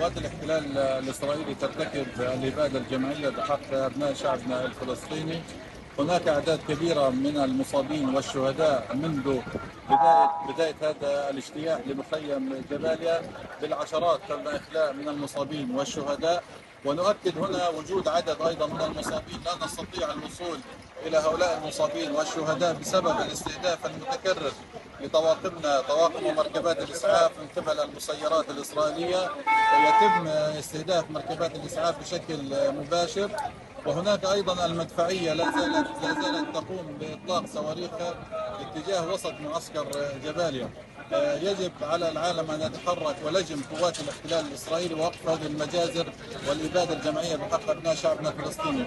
قوات الاحتلال الإسرائيلي ترتكب الإبادة الجماعية بحق أبناء شعبنا الفلسطيني. هناك أعداد كبيرة من المصابين والشهداء منذ بداية بداية هذا الاجتياح لمخيم جباليا بالعشرات تم إخلاء من المصابين والشهداء. ونؤكد هنا وجود عدد أيضا من المصابين. لا نستطيع الوصول إلى هؤلاء المصابين والشهداء بسبب الاستهداف المتكرر لطواقمنا طواقم ومركبات الإسعاف من قبل المسيرات الإسرائيلية. يتم استهداف مركبات الإسعاف بشكل مباشر. وهناك أيضا المدفعية لا زالت لا زالت تقوم بإطلاق صواريخها اتجاه وسط معسكر جباليا. يجب على العالم أن يتحرك ولجم قوات الاحتلال الإسرائيلي ووقف هذه المجازر والإبادة الجماعية بحق أبناء شعبنا الفلسطيني.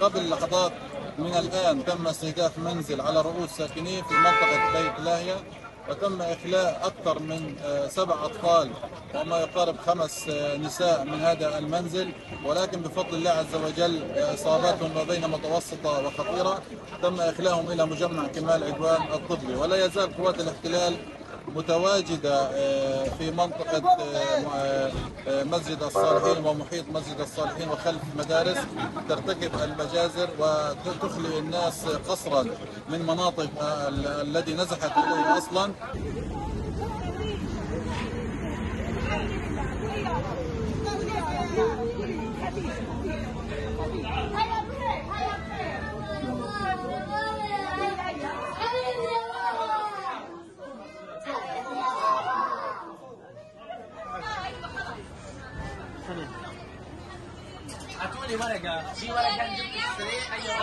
قبل لحظات من الآن تم استهداف منزل على رؤوس ساكنيه في منطقة بيت لاهية وتم إخلاء أكثر من سبع أطفال وما يقارب خمس نساء من هذا المنزل. ولكن بفضل الله عز وجل إصاباتهم ما بين متوسطة وخطيرة تم إخلاءهم إلى مجمع كمال عدوان الطبي ولا يزال قوات الاحتلال متواجدة في منطقة مسجد الصالحين ومحيط مسجد الصالحين وخلف المدارس ترتكب المجازر وتخلي الناس قصرا من مناطق الذي نزحت إليه أصلا. هاتولي ورقة في ورقة عند السريع أي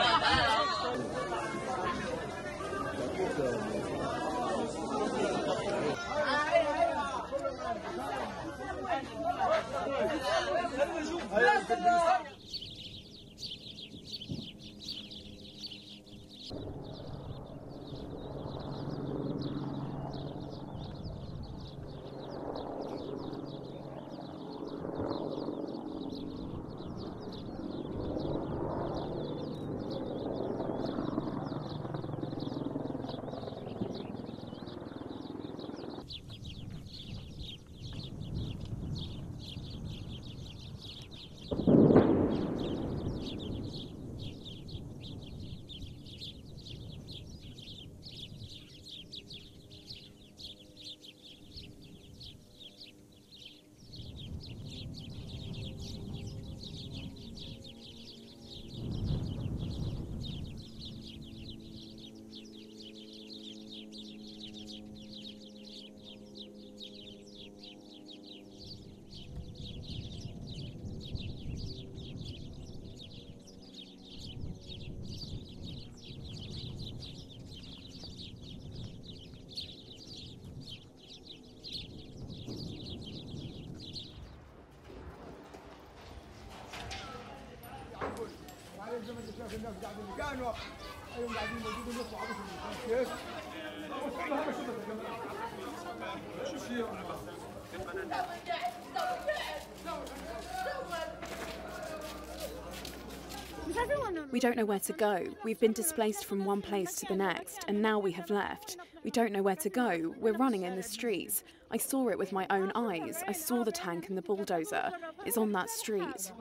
ورقة We don't know where to go. We've been displaced from one place to the next, and now we have left. We don't know where to go. We're running in the streets. I saw it with my own eyes. I saw the tank and the bulldozer. It's on that street.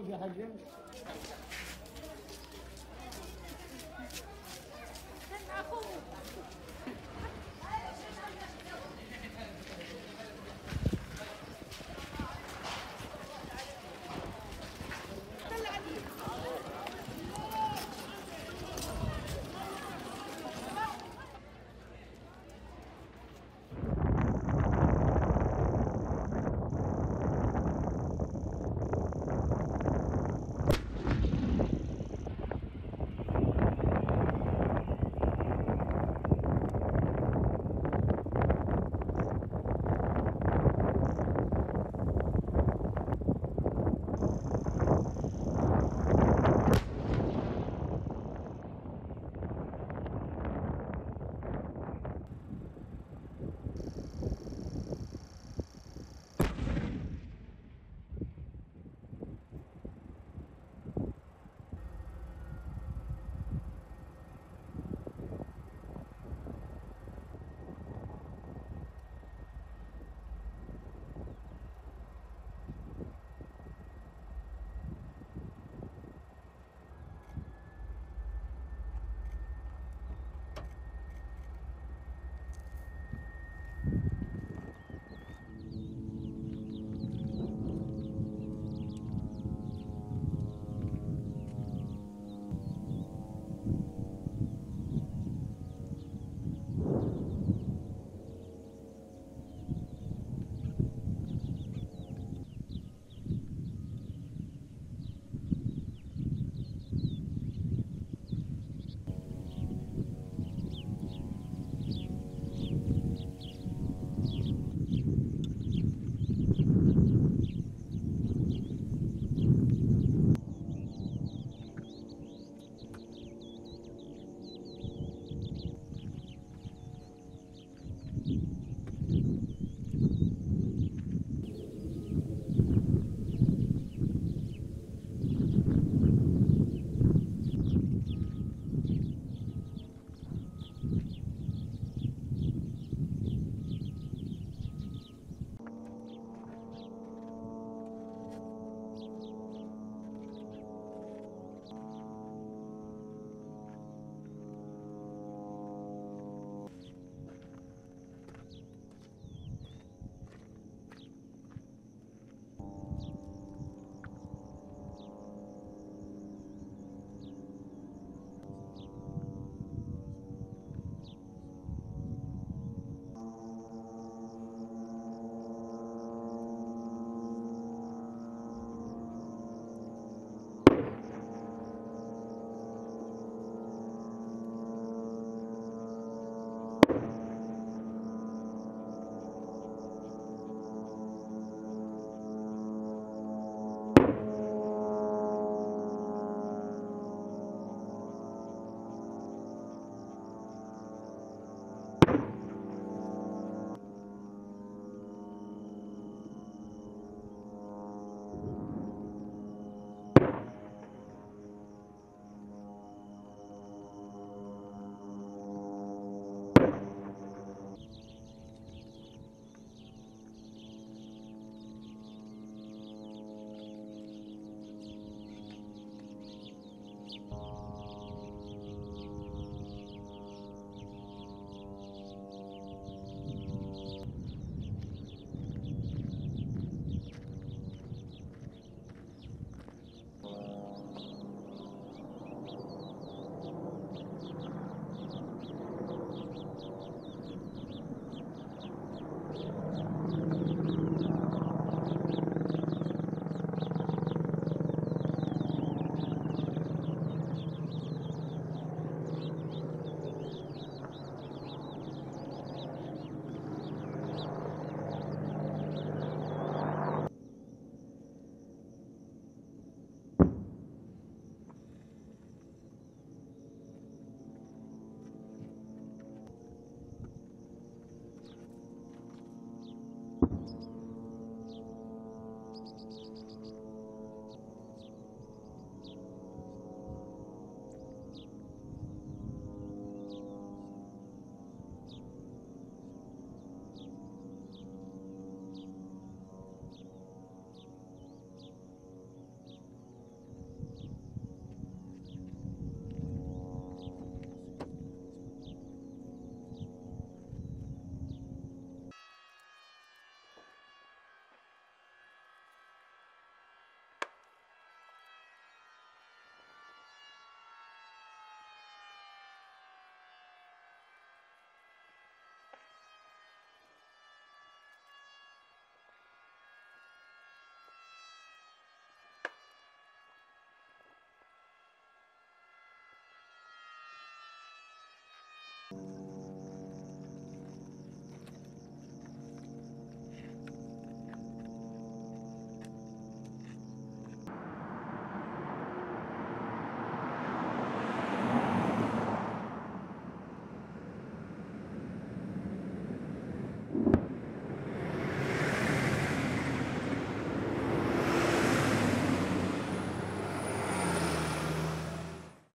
you